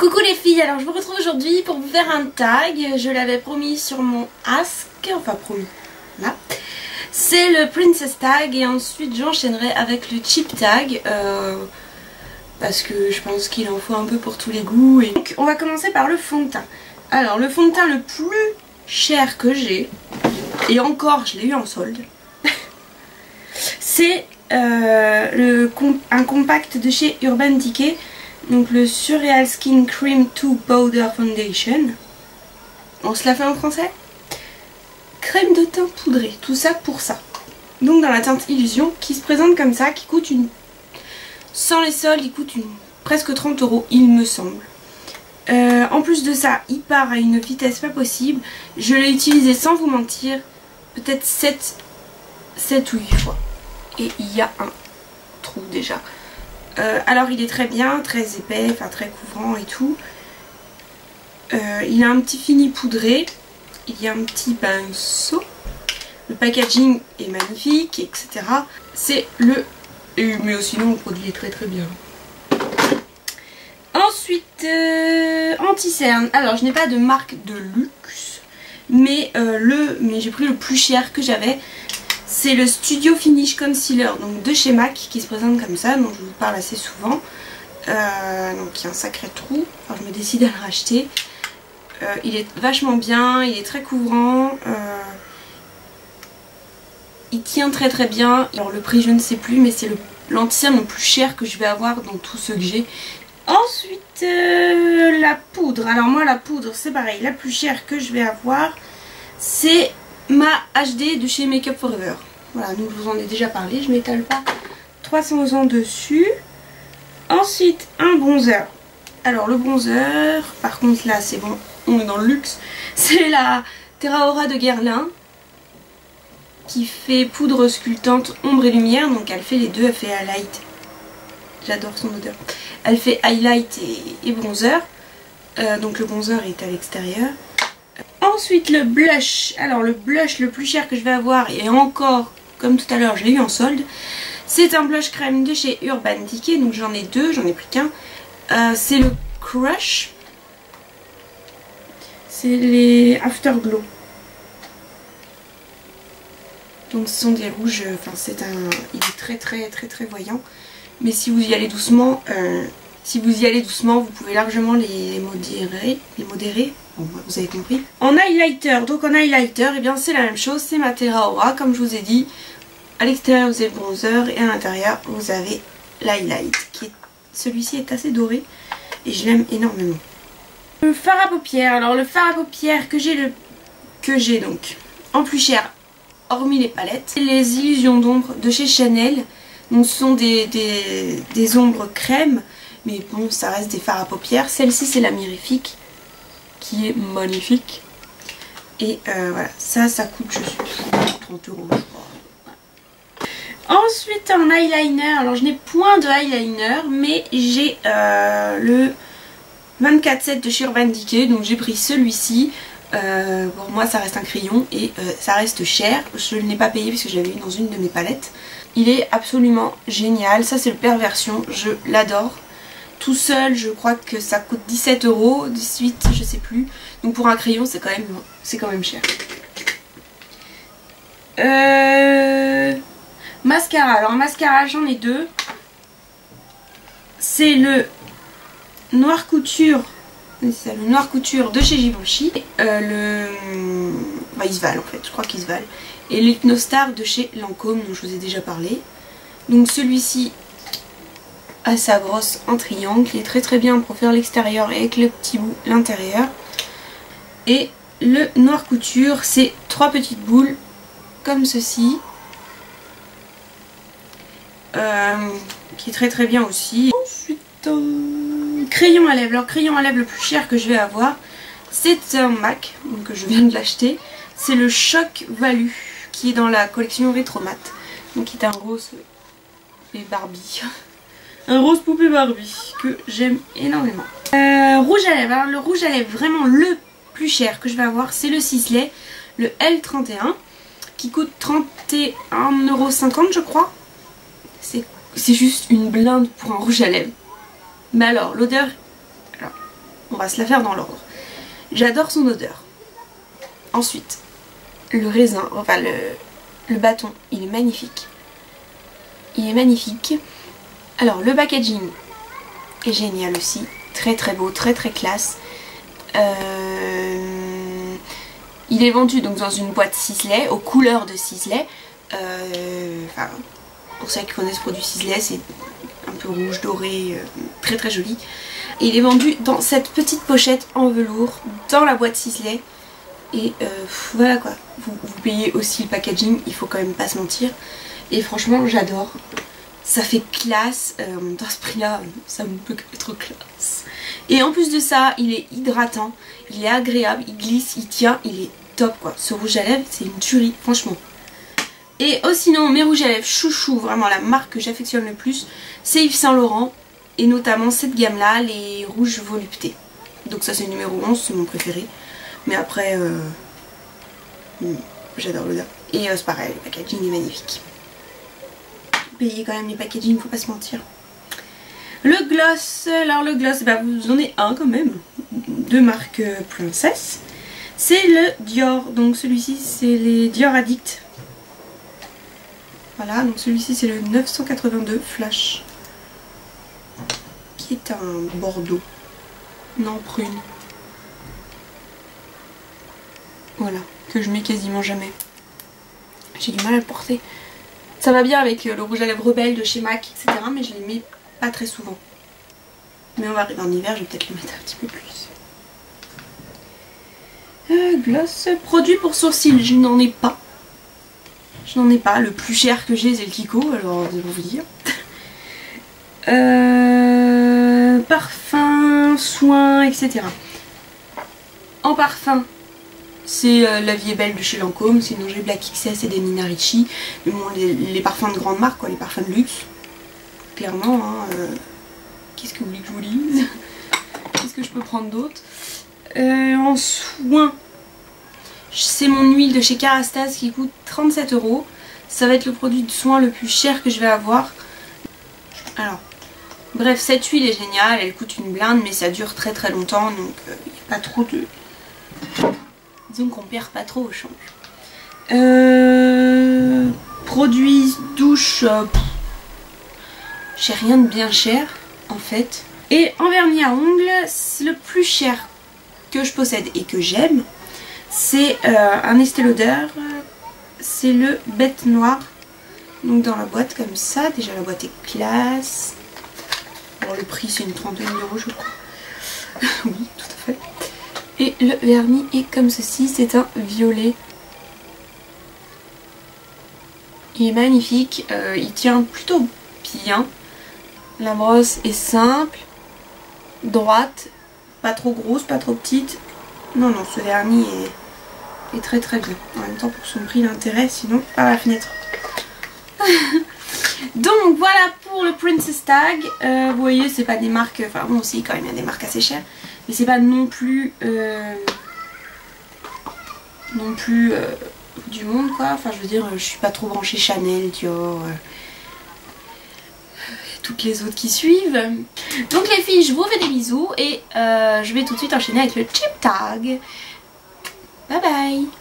Coucou les filles, alors je vous retrouve aujourd'hui pour vous faire un tag. Je l'avais promis sur mon ask, enfin promis, là. C'est le princess tag et ensuite j'enchaînerai avec le cheap tag. Euh, parce que je pense qu'il en faut un peu pour tous les goûts. Et... Donc on va commencer par le fond de teint. Alors le fond de teint le plus cher que j'ai, et encore je l'ai eu en solde, c'est euh, un compact de chez Urban Decay donc le Surreal Skin Cream 2 Powder Foundation. On se la fait en français Crème de teint poudrée, tout ça pour ça. Donc dans la teinte Illusion, qui se présente comme ça, qui coûte une... Sans les soldes, il coûte une... presque 30 euros, il me semble. Euh, en plus de ça, il part à une vitesse pas possible. Je l'ai utilisé sans vous mentir, peut-être 7, 7 ou 8 fois. Et il y a un trou déjà. Euh, alors il est très bien, très épais, enfin très couvrant et tout. Euh, il a un petit fini poudré. Il y a un petit pinceau. Le packaging est magnifique, etc. C'est le... Mais sinon le produit est très très bien. Ensuite, euh, anti-cerne. Alors je n'ai pas de marque de luxe. Mais, le, mais j'ai pris le plus cher que j'avais. C'est le Studio Finish Concealer donc de chez MAC qui se présente comme ça, dont je vous parle assez souvent. Euh, donc il y a un sacré trou, je me décide à le racheter. Euh, il est vachement bien, il est très couvrant. Euh, il tient très très bien. Alors le prix je ne sais plus mais c'est l'anticerne le, le plus cher que je vais avoir dans tout ce que j'ai. Ensuite la poudre. Alors moi la poudre c'est pareil, la plus chère que je vais avoir c'est ma HD de chez Makeup Forever. Voilà, donc je vous en ai déjà parlé, je m'étale pas 300 ans dessus. Ensuite, un bronzer. Alors le bronzer, par contre là c'est bon, on est dans le luxe. C'est la Terra Aura de Guerlain qui fait poudre sculptante ombre et lumière. Donc elle fait les deux, elle fait highlight. J'adore son odeur. Elle fait highlight et, bronzer. Euh, donc le bronzer est à l'extérieur. Ensuite le blush. Alors le blush le plus cher que je vais avoir et encore comme tout à l'heure je l'ai eu en solde. C'est un blush crème de chez Urban Decay. Donc j'en ai deux, j'en ai pris qu'un. Euh, c'est le Crush. C'est les Afterglow. Donc ce sont des rouges, enfin c'est un... Il est très très très très voyant. Mais si vous y allez doucement, euh, si vous y allez doucement, vous pouvez largement les modérer. Les modérer vous avez compris. En highlighter, donc en highlighter, eh bien c'est la même chose, c'est ma Terra Aura, comme je vous ai dit. À l'extérieur vous avez le bronzer et à l'intérieur vous avez l'highlight. Celui-ci est assez doré et je l'aime énormément. Le fard à paupières, alors le fard à paupières que j'ai le que j'ai donc en plus cher, hormis les palettes, les illusions d'ombre de chez Chanel. Donc ce sont des, des, des ombres crème, mais bon ça reste des fards à paupières. Celle-ci c'est la mirifique qui est magnifique. Et euh, voilà, ça, ça coûte, je sais 30 euros. Ensuite, un eyeliner. Alors, je n'ai point de eyeliner, mais j'ai euh, le 24-7 de chez Urban Decay. Donc, j'ai pris celui-ci. Euh, pour moi, ça reste un crayon et ça reste cher. Je ne l'ai pas payé parce que je l'avais eu dans une de mes palettes. Il est absolument génial. Ça, c'est le perversion. Je l'adore tout seul je crois que ça coûte 17 euros, 18 je sais plus. Donc pour un crayon c'est quand même cher. Euh, mascara, alors mascara j'en ai deux. C'est le Noir Couture, c'est le Noir Couture de chez Givenchy. Euh, le... Bah, ils se valent en fait, je crois qu'ils se valent. Et l'Hypnostar de chez Lancôme dont je vous ai déjà parlé. Donc celui-ci à sa brosse en triangle. Il est très très bien pour faire l'extérieur et avec le petit bout l'intérieur. Et le noir couture, c'est trois petites boules comme ceci. Euh, qui est très très bien aussi. Ensuite, euh, crayon à lèvres. Alors crayon à lèvres le plus cher que je vais avoir, c'est un MAC, donc je viens de l'acheter. C'est le Choc Value qui est dans la collection Retromat. Donc il est un rose et Barbie. un rose poupée Barbie que j'aime énormément. Euh, rouge à lèvres, le rouge à lèvres vraiment le plus cher que je vais avoir c'est le Sisley, le L31 qui coûte 31,50€ je crois. C'est juste une blinde pour un rouge à lèvres. Mais alors l'odeur, On va se la faire dans l'ordre. J'adore son odeur. Ensuite, le raisin, enfin le bâton, il est magnifique. Il est magnifique. Alors le packaging est génial aussi. Très très beau, très très classe. Euh, il est vendu donc dans une boîte ciselée, aux couleurs de ciselet. Euh, enfin, pour ceux qui connaissent ce produit ciselé, c'est un peu rouge, doré, euh, très très joli. Et il est vendu dans cette petite pochette en velours, dans la boîte ciselée. Et voilà quoi, vous, vous, payez aussi le packaging, il faut quand même pas se mentir. Et franchement, j'adore. Ça fait classe, dans ce prix là, ça ne peut être classe. Et en plus de ça, il est hydratant, il est agréable, il glisse, il tient, il est top quoi. Ce rouge à lèvres, c'est une tuerie, franchement. Et oh, sinon, mes rouges à lèvres chouchou, vraiment la marque que j'affectionne le plus, c'est Yves Saint Laurent. Et notamment cette gamme là, les rouges voluptés. Donc ça c'est le numéro 11, c'est mon préféré. Mais après, euh... Hmm, j'adore l'odeur. Et euh, c'est pareil, le packaging est magnifique. Payer quand même les packaging, faut pas se mentir. Le gloss, alors le gloss, bah vous en avez un quand même, de marque euh, Princess. C'est le Dior, donc celui-ci c'est les Dior Addict. Voilà, donc celui-ci c'est le 982 Flash. Qui est un bordeaux. Non, prune. Voilà, que je mets quasiment jamais. J'ai du mal à le porter. Ça va bien avec euh, le rouge à lèvres rebelle de chez MAC, etc. Mais je les mets pas très souvent. Mais on va arriver en hiver, je vais peut-être le mettre un petit peu plus. Euh, gloss, produit pour sourcils, je n'en ai pas. Je n'en ai pas. Le plus cher que j'ai, c'est le Kiko, alors je vais vous dire. Euh, parfum, soins, etc. En parfum, c'est euh, La vie est belle de chez Lancôme. Sinon, j'ai Black XS et des Nina Ricci. Mais bon, les, parfums de grande marque, les parfums de luxe clairement. Hein, euh, Qu'est-ce que vous voulez que je Qu'est-ce que je peux prendre d'autre euh, En soins, c'est mon huile de chez Carastase qui coûte 37 euros. Ça va être le produit de soin le plus cher que je vais avoir. Alors, bref, cette huile est géniale, elle coûte une blinde, mais ça dure très très longtemps, donc il n'y a pas trop de... Disons qu'on perd pas trop au change. Euh, produits douche, euh, j'ai rien de bien cher en fait. Et en vernis à ongles, le plus cher que je possède et que j'aime, c'est euh, un Estée Lauder. C'est le Bête Noire. Donc dans la boîte comme ça. Déjà la boîte est classe. Bon le prix c'est une trentaine d'euros je crois. oui tout. Et le vernis est comme ceci. C'est un violet. Il est magnifique. Euh, il tient plutôt bien. La brosse est simple, droite, pas trop grosse, pas trop petite. Non, non, ce vernis est, très très bien. En même temps, pour son prix, l'intérêt, sinon, par la fenêtre. Princess Tag. Euh, vous voyez, c'est pas des marques, enfin bon aussi quand même, il y a des marques assez chères. Mais c'est pas non plus... Euh, non plus euh, du monde quoi. Enfin je veux dire, je suis pas trop branchée Chanel, Dior toutes les autres qui suivent. Donc les filles, je vous fais des bisous et je vais tout de suite enchaîner avec le chip tag. Bye bye